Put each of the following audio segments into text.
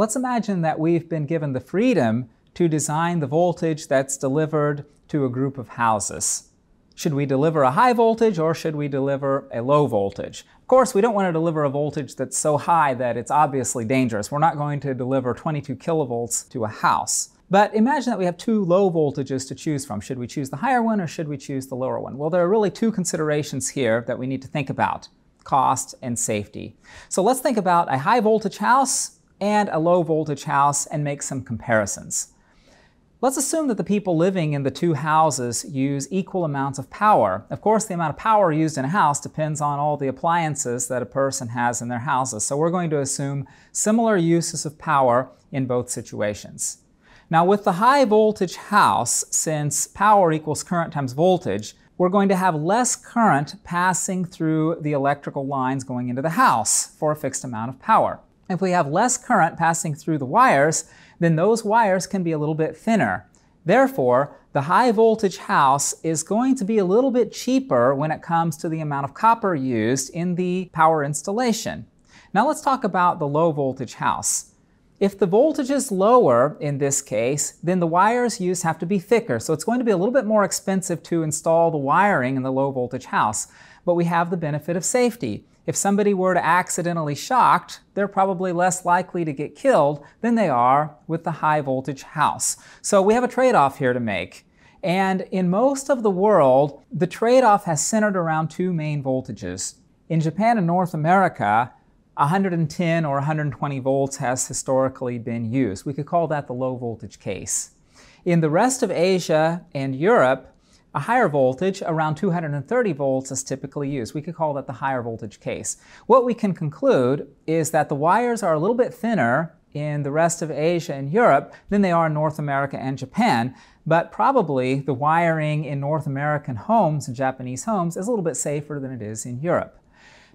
Let's imagine that we've been given the freedom to design the voltage that's delivered to a group of houses. Should we deliver a high voltage or should we deliver a low voltage? Of course, we don't want to deliver a voltage that's so high that it's obviously dangerous. We're not going to deliver 22 kilovolts to a house. But imagine that we have two low voltages to choose from. Should we choose the higher one or should we choose the lower one? Well, there are really two considerations here that we need to think about, cost and safety. So let's think about a high voltage house and a low voltage house and make some comparisons. Let's assume that the people living in the two houses use equal amounts of power. Of course, the amount of power used in a house depends on all the appliances that a person has in their houses. So we're going to assume similar uses of power in both situations. Now with the high voltage house, since power equals current times voltage, we're going to have less current passing through the electrical lines going into the house for a fixed amount of power. If we have less current passing through the wires, then those wires can be a little bit thinner. Therefore, the high voltage house is going to be a little bit cheaper when it comes to the amount of copper used in the power installation. Now let's talk about the low voltage house. If the voltage is lower in this case, then the wires used have to be thicker. So it's going to be a little bit more expensive to install the wiring in the low voltage house. But we have the benefit of safety. If somebody were to accidentally shocked, they're probably less likely to get killed than they are with the high voltage house. So we have a trade-off here to make. And in most of the world, the trade-off has centered around two main voltages. In Japan and North America, 110 or 120 volts has historically been used. We could call that the low voltage case. In the rest of Asia and Europe, a higher voltage, around 230 volts, is typically used. We could call that the higher voltage case. What we can conclude is that the wires are a little bit thinner in the rest of Asia and Europe than they are in North America and Japan, but probably the wiring in North American homes and Japanese homes is a little bit safer than it is in Europe.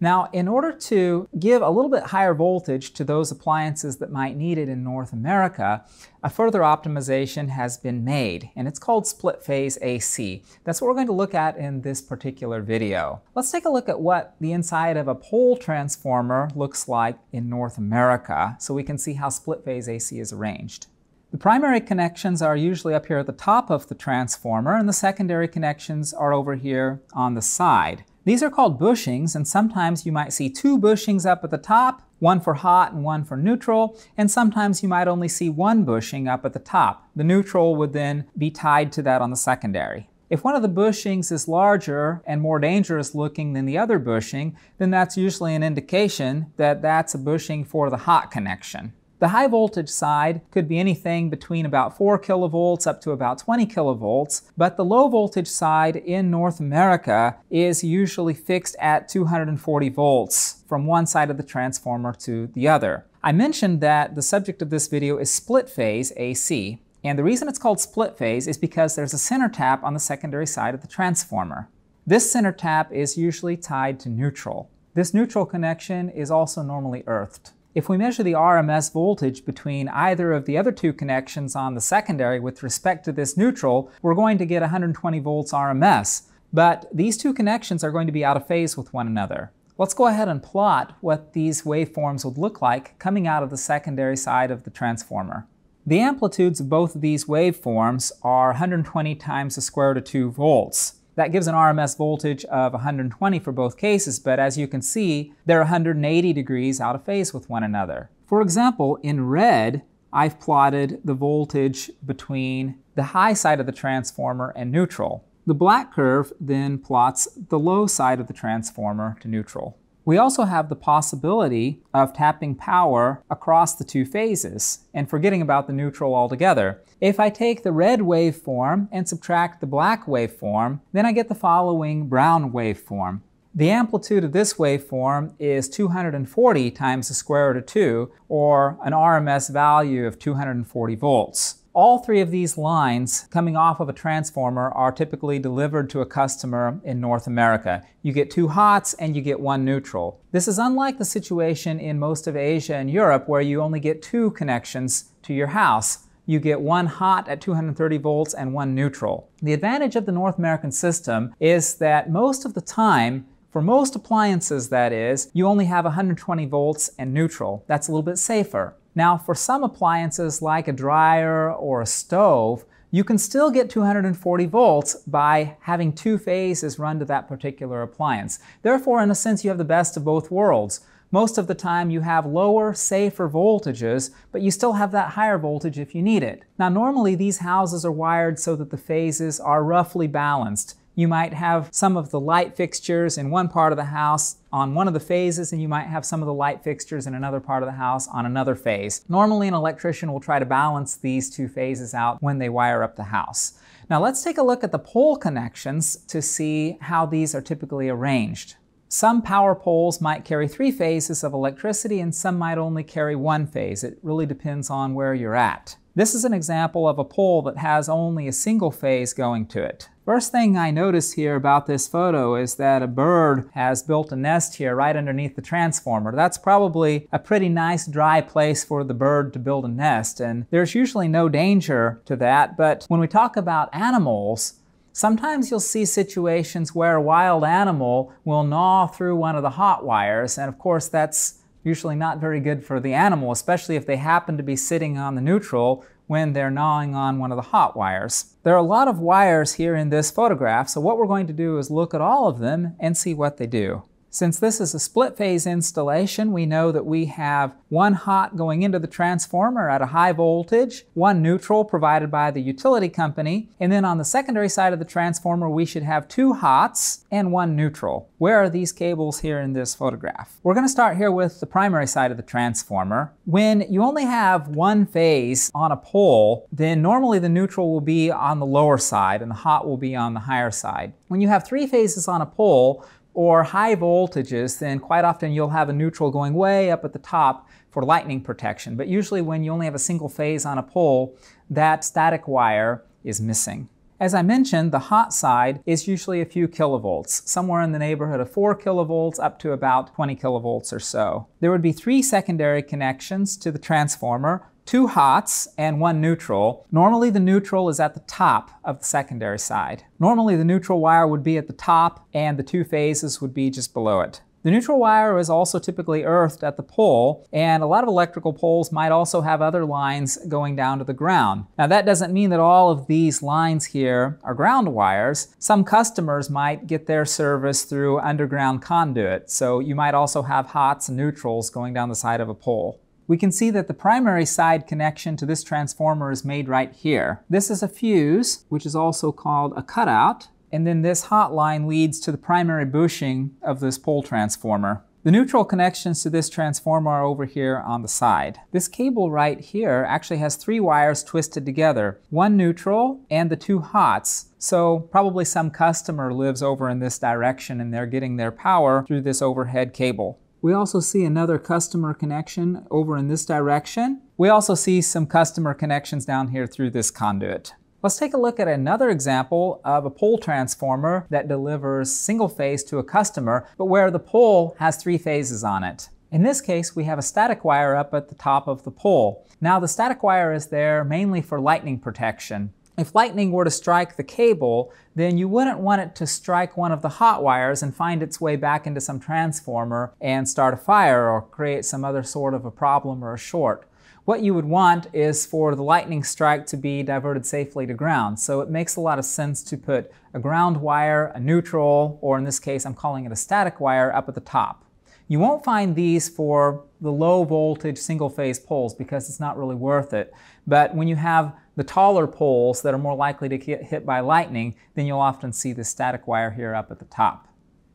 Now, in order to give a little bit higher voltage to those appliances that might need it in North America, a further optimization has been made, and it's called split phase AC. That's what we're going to look at in this particular video. Let's take a look at what the inside of a pole transformer looks like in North America so we can see how split phase AC is arranged. The primary connections are usually up here at the top of the transformer, and the secondary connections are over here on the side. These are called bushings, and sometimes you might see two bushings up at the top, one for hot and one for neutral, and sometimes you might only see one bushing up at the top. The neutral would then be tied to that on the secondary. If one of the bushings is larger and more dangerous looking than the other bushing, then that's usually an indication that that's a bushing for the hot connection. The high voltage side could be anything between about 4 kilovolts up to about 20 kilovolts, but the low voltage side in North America is usually fixed at 240 volts from one side of the transformer to the other. I mentioned that the subject of this video is split phase AC, and the reason it's called split phase is because there's a center tap on the secondary side of the transformer. This center tap is usually tied to neutral. This neutral connection is also normally earthed. If we measure the RMS voltage between either of the other two connections on the secondary with respect to this neutral, we're going to get 120 volts RMS. But these two connections are going to be out of phase with one another. Let's go ahead and plot what these waveforms would look like coming out of the secondary side of the transformer. The amplitudes of both of these waveforms are 120 times the square root of 2 volts. That gives an RMS voltage of 120 for both cases, but as you can see, they're 180 degrees out of phase with one another. For example, in red, I've plotted the voltage between the high side of the transformer and neutral. The black curve then plots the low side of the transformer to neutral. We also have the possibility of tapping power across the two phases and forgetting about the neutral altogether. If I take the red waveform and subtract the black waveform, then I get the following brown waveform. The amplitude of this waveform is 240 times the square root of 2, or an RMS value of 240 volts. All three of these lines coming off of a transformer are typically delivered to a customer in North America. You get two hots and you get one neutral. This is unlike the situation in most of Asia and Europe where you only get two connections to your house. You get one hot at 230 volts and one neutral. The advantage of the North American system is that most of the time for most appliances, that is, you only have 120 volts and neutral. That's a little bit safer. Now, for some appliances like a dryer or a stove, you can still get 240 volts by having two phases run to that particular appliance. Therefore, in a sense, you have the best of both worlds. Most of the time you have lower, safer voltages, but you still have that higher voltage if you need it. Now normally these houses are wired so that the phases are roughly balanced. You might have some of the light fixtures in one part of the house on one of the phases and you might have some of the light fixtures in another part of the house on another phase. Normally an electrician will try to balance these two phases out when they wire up the house. Now let's take a look at the pole connections to see how these are typically arranged. Some power poles might carry three phases of electricity and some might only carry one phase. It really depends on where you're at. This is an example of a pole that has only a single phase going to it. First thing I notice here about this photo is that a bird has built a nest here right underneath the transformer. That's probably a pretty nice dry place for the bird to build a nest and there's usually no danger to that but when we talk about animals Sometimes you'll see situations where a wild animal will gnaw through one of the hot wires, and of course that's usually not very good for the animal, especially if they happen to be sitting on the neutral when they're gnawing on one of the hot wires. There are a lot of wires here in this photograph, so what we're going to do is look at all of them and see what they do. Since this is a split phase installation, we know that we have one hot going into the transformer at a high voltage, one neutral provided by the utility company, and then on the secondary side of the transformer we should have two hots and one neutral. Where are these cables here in this photograph? We're going to start here with the primary side of the transformer. When you only have one phase on a pole, then normally the neutral will be on the lower side and the hot will be on the higher side. When you have three phases on a pole, or high voltages, then quite often you'll have a neutral going way up at the top for lightning protection. But usually when you only have a single phase on a pole, that static wire is missing. As I mentioned, the hot side is usually a few kilovolts, somewhere in the neighborhood of 4 kilovolts up to about 20 kilovolts or so. There would be three secondary connections to the transformer, two hots and one neutral. Normally the neutral is at the top of the secondary side. Normally the neutral wire would be at the top and the two phases would be just below it. The neutral wire is also typically earthed at the pole, and a lot of electrical poles might also have other lines going down to the ground. Now that doesn't mean that all of these lines here are ground wires. Some customers might get their service through underground conduit, so you might also have hots and neutrals going down the side of a pole we can see that the primary side connection to this transformer is made right here. This is a fuse, which is also called a cutout, and then this hot line leads to the primary bushing of this pole transformer. The neutral connections to this transformer are over here on the side. This cable right here actually has three wires twisted together, one neutral and the two hots. So probably some customer lives over in this direction and they're getting their power through this overhead cable. We also see another customer connection over in this direction. We also see some customer connections down here through this conduit. Let's take a look at another example of a pole transformer that delivers single phase to a customer, but where the pole has three phases on it. In this case, we have a static wire up at the top of the pole. Now the static wire is there mainly for lightning protection. If lightning were to strike the cable, then you wouldn't want it to strike one of the hot wires and find its way back into some transformer and start a fire or create some other sort of a problem or a short. What you would want is for the lightning strike to be diverted safely to ground. So it makes a lot of sense to put a ground wire, a neutral, or in this case I'm calling it a static wire up at the top. You won't find these for the low voltage single phase poles because it's not really worth it. But when you have the taller poles that are more likely to get hit by lightning, then you'll often see the static wire here up at the top.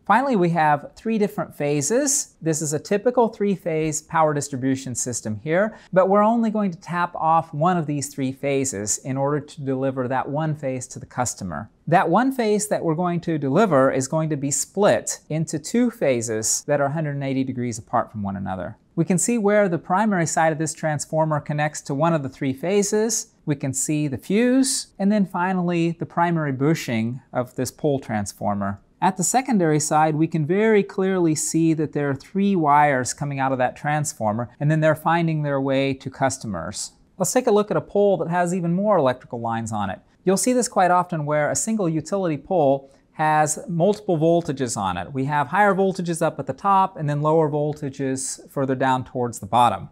Finally, we have three different phases. This is a typical three-phase power distribution system here, but we're only going to tap off one of these three phases in order to deliver that one phase to the customer. That one phase that we're going to deliver is going to be split into two phases that are 180 degrees apart from one another. We can see where the primary side of this transformer connects to one of the three phases. We can see the fuse, and then finally the primary bushing of this pole transformer. At the secondary side, we can very clearly see that there are three wires coming out of that transformer, and then they're finding their way to customers. Let's take a look at a pole that has even more electrical lines on it. You'll see this quite often where a single utility pole has multiple voltages on it. We have higher voltages up at the top and then lower voltages further down towards the bottom.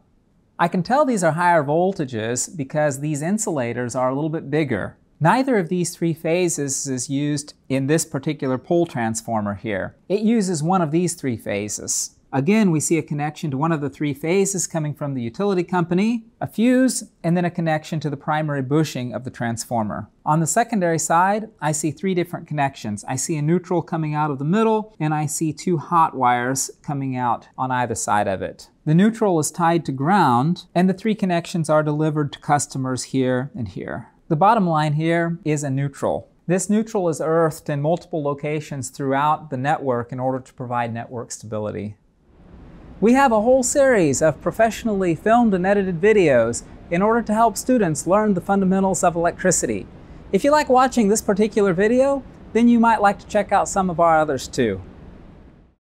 I can tell these are higher voltages because these insulators are a little bit bigger. Neither of these three phases is used in this particular pole transformer here. It uses one of these three phases. Again, we see a connection to one of the three phases coming from the utility company, a fuse, and then a connection to the primary bushing of the transformer. On the secondary side, I see three different connections. I see a neutral coming out of the middle, and I see two hot wires coming out on either side of it. The neutral is tied to ground, and the three connections are delivered to customers here and here. The bottom line here is a neutral. This neutral is earthed in multiple locations throughout the network in order to provide network stability. We have a whole series of professionally filmed and edited videos in order to help students learn the fundamentals of electricity. If you like watching this particular video, then you might like to check out some of our others too.